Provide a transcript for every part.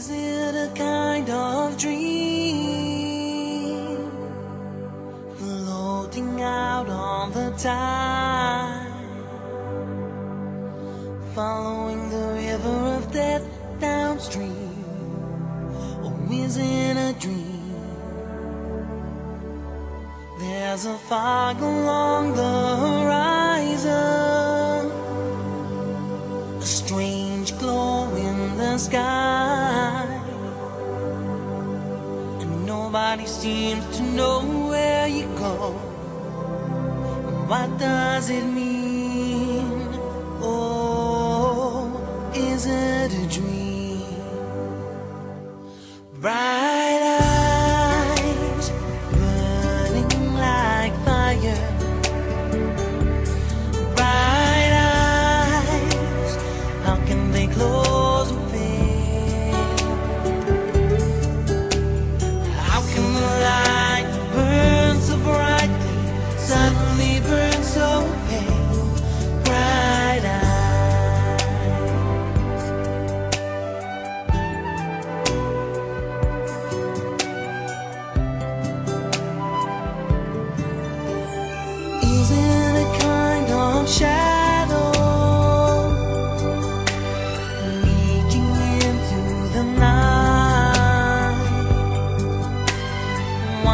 Is it a kind of dream floating out on the tide, following the river of death downstream? Or is it a dream? There's a fog along the nobody seems to know where you go. What does it mean? Oh, is it a dream?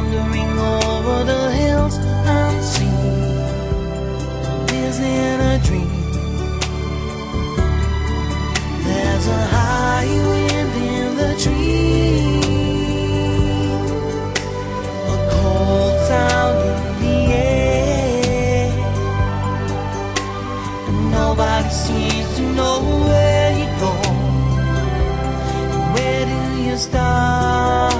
wandering over the hills unseen. Is in a dream. There's a high wind in the tree. A cold sound in the air. And nobody seems to know where you go Where do you start?